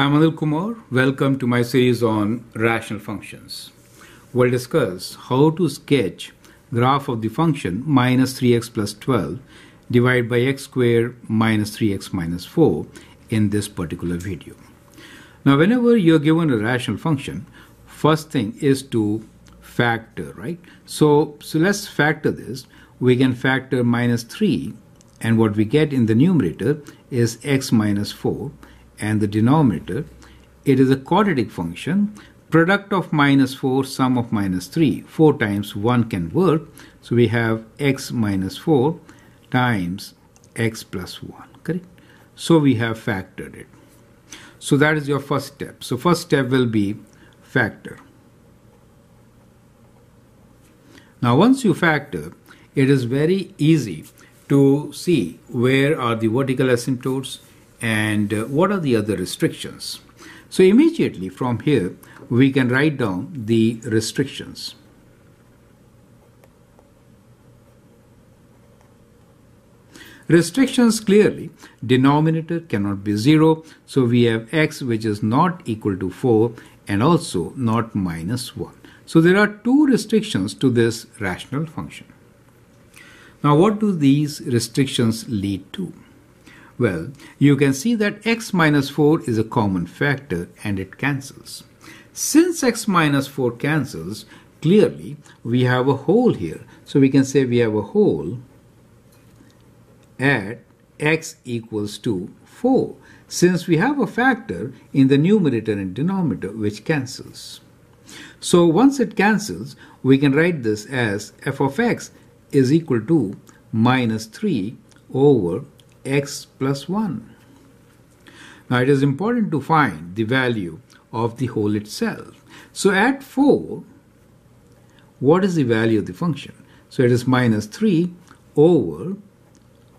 I'm Anil Kumar. Welcome to my series on rational functions. We'll discuss how to sketch graph of the function minus 3x plus 12 divided by x squared minus 3x minus 4 in this particular video. Now whenever you're given a rational function, first thing is to factor, right? So, so let's factor this. We can factor minus 3 and what we get in the numerator is x minus 4 and the denominator it is a quadratic function. Product of minus 4 sum of minus 3 4 times 1 can work. So we have x minus 4 times x plus 1 correct? So we have factored it. So that is your first step. So first step will be factor. Now once you factor it is very easy to see where are the vertical asymptotes and uh, what are the other restrictions. So immediately from here we can write down the restrictions. Restrictions clearly, denominator cannot be 0, so we have x which is not equal to 4 and also not minus 1. So there are two restrictions to this rational function. Now what do these restrictions lead to? Well, you can see that x minus 4 is a common factor and it cancels. Since x minus 4 cancels, clearly we have a hole here. So we can say we have a hole at x equals to 4 since we have a factor in the numerator and denominator which cancels. So once it cancels, we can write this as f of x is equal to minus 3 over x plus 1. Now it is important to find the value of the hole itself. So at 4, what is the value of the function? So it is minus 3 over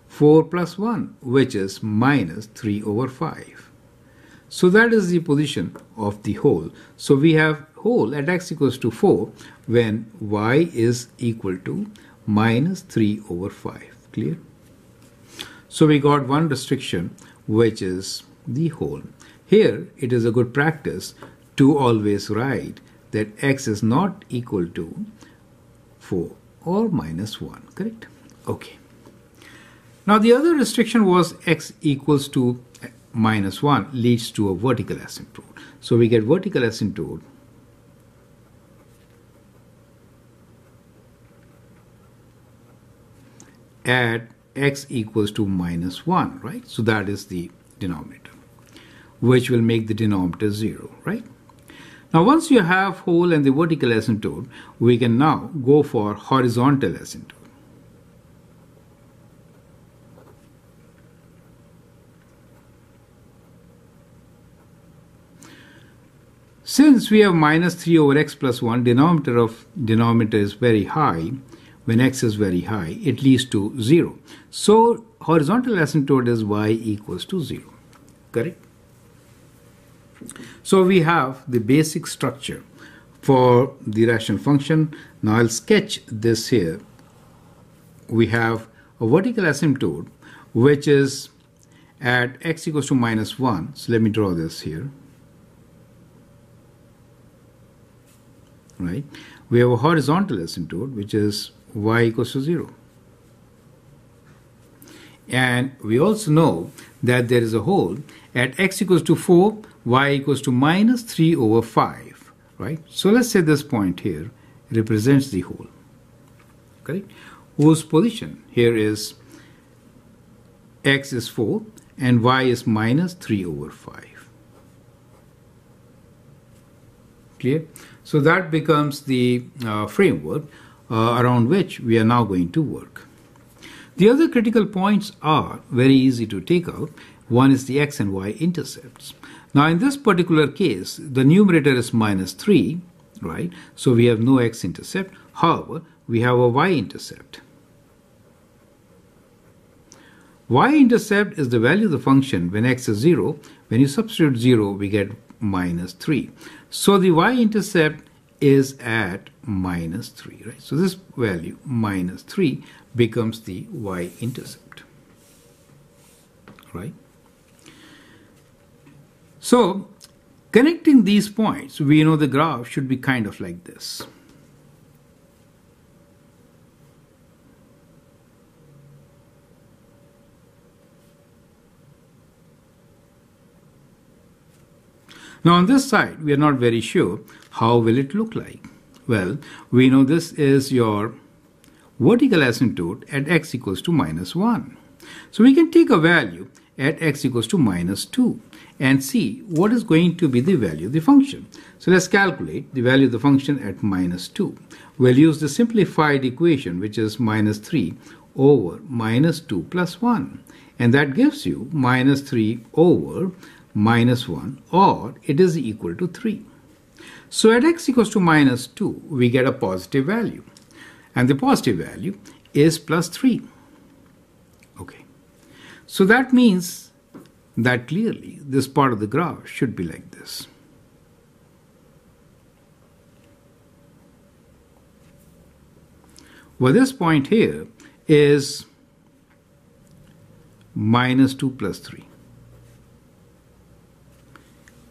4 plus 1, which is minus 3 over 5. So that is the position of the hole. So we have hole at x equals to 4 when y is equal to minus 3 over 5. Clear? So we got one restriction which is the hole. Here it is a good practice to always write that x is not equal to 4 or minus 1, correct? Okay. Now the other restriction was x equals to minus 1 leads to a vertical asymptote. So we get vertical asymptote at x equals to minus 1, right? So that is the denominator, which will make the denominator 0, right? Now once you have hole and the vertical asymptote, we can now go for horizontal asymptote. Since we have minus 3 over x plus 1, denominator of denominator is very high, when x is very high, it leads to 0. So horizontal asymptote is y equals to 0. Correct? So we have the basic structure for the rational function. Now I'll sketch this here. We have a vertical asymptote which is at x equals to minus 1. So let me draw this here. Right? We have a horizontal asymptote which is y equals to 0. And we also know that there is a hole at x equals to 4, y equals to minus 3 over 5, right? So let's say this point here represents the hole, correct? Whose position here is x is 4 and y is minus 3 over 5. Clear? So that becomes the uh, framework uh, around which we are now going to work. The other critical points are very easy to take out. One is the x and y intercepts. Now in this particular case, the numerator is minus 3, right? So we have no x-intercept. However, we have a y-intercept. y-intercept is the value of the function when x is 0. When you substitute 0, we get minus 3. So the y-intercept is at minus 3, right? So this value, minus 3, becomes the y-intercept, right? So, connecting these points, we know the graph should be kind of like this. Now on this side, we are not very sure how will it look like. Well, we know this is your vertical asymptote at x equals to minus 1. So we can take a value at x equals to minus 2 and see what is going to be the value of the function. So let's calculate the value of the function at minus 2. We'll use the simplified equation which is minus 3 over minus 2 plus 1 and that gives you minus 3 over minus 1 or it is equal to 3. So at x equals to minus 2 we get a positive value and the positive value is plus 3. Okay. So that means that clearly this part of the graph should be like this. Well, this point here is minus 2 plus 3.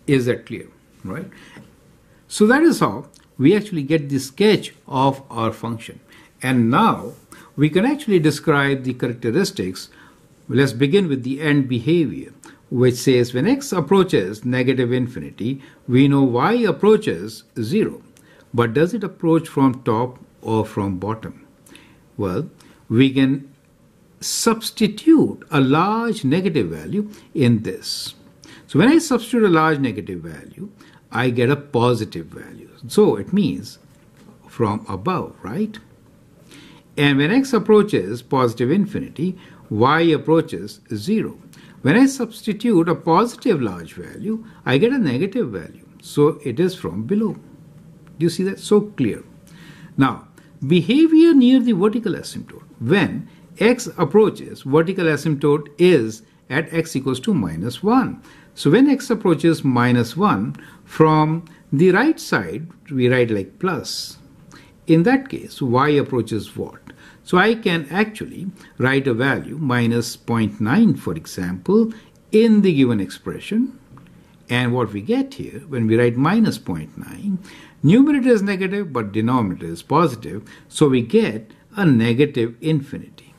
Is that clear? Right? So that is how we actually get the sketch of our function. And now we can actually describe the characteristics. Let's begin with the end behavior, which says when x approaches negative infinity, we know y approaches 0. But does it approach from top or from bottom? Well, we can substitute a large negative value in this. So when I substitute a large negative value, I get a positive value. So it means from above, right? And when x approaches positive infinity, y approaches 0. When I substitute a positive large value, I get a negative value. So it is from below. Do you see that? So clear. Now, behavior near the vertical asymptote. When x approaches vertical asymptote is at x equals to minus 1. So when x approaches minus 1, from the right side, we write like plus. In that case, y approaches what? So I can actually write a value minus 0.9, for example, in the given expression. And what we get here, when we write minus 0.9, numerator is negative, but denominator is positive. So we get a negative infinity.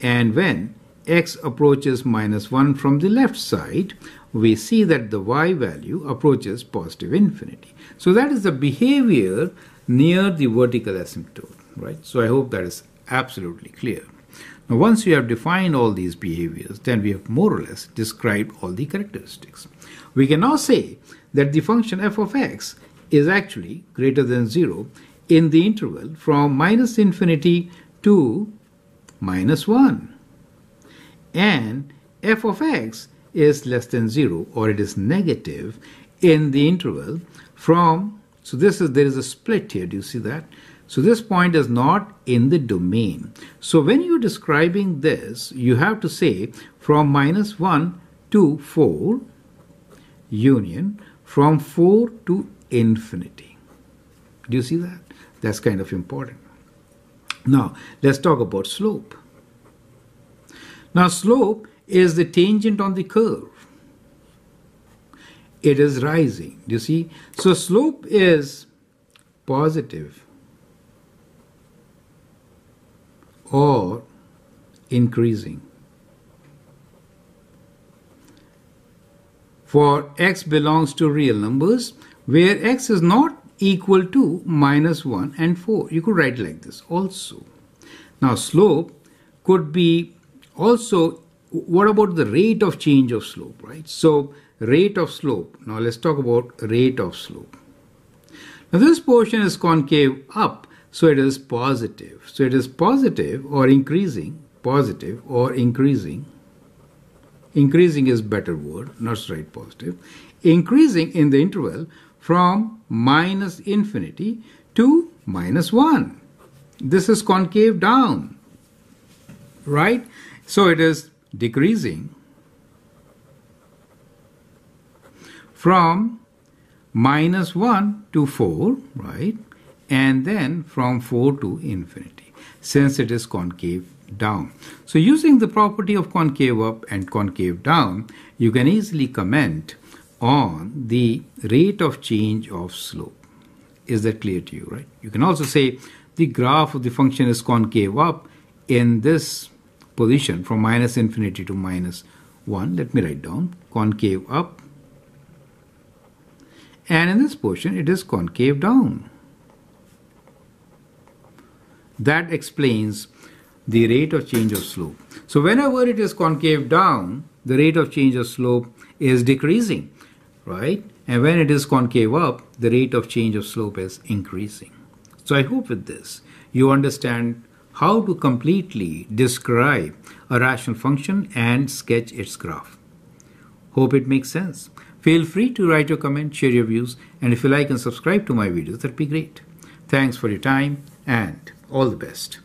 And when x approaches minus 1 from the left side, we see that the y value approaches positive infinity. So that is the behavior near the vertical asymptote, right? So I hope that is absolutely clear. Now once we have defined all these behaviors, then we have more or less described all the characteristics. We can now say that the function f of x is actually greater than 0 in the interval from minus infinity to minus 1. And f of x is less than 0 or it is negative in the interval from so this is there is a split here do you see that? So this point is not in the domain. So when you're describing this you have to say from minus 1 to 4 union from 4 to infinity. Do you see that? That's kind of important. Now let's talk about slope. Now slope is the tangent on the curve. It is rising. You see? So slope is positive or increasing. For x belongs to real numbers where x is not equal to minus 1 and 4. You could write like this also. Now slope could be also what about the rate of change of slope, right? So rate of slope. Now let's talk about rate of slope. Now this portion is concave up, so it is positive. So it is positive or increasing, positive or increasing. Increasing is better word, not right positive. Increasing in the interval from minus infinity to minus 1. This is concave down, right? So it is decreasing from minus 1 to 4, right? And then from 4 to infinity, since it is concave down. So using the property of concave up and concave down, you can easily comment on the rate of change of slope. Is that clear to you, right? You can also say the graph of the function is concave up in this position from minus infinity to minus 1. Let me write down concave up. And in this portion, it is concave down. That explains the rate of change of slope. So whenever it is concave down, the rate of change of slope is decreasing, right? And when it is concave up, the rate of change of slope is increasing. So I hope with this you understand how to completely describe a rational function and sketch its graph. Hope it makes sense. Feel free to write your comment, share your views, and if you like and subscribe to my videos, that'd be great. Thanks for your time and all the best.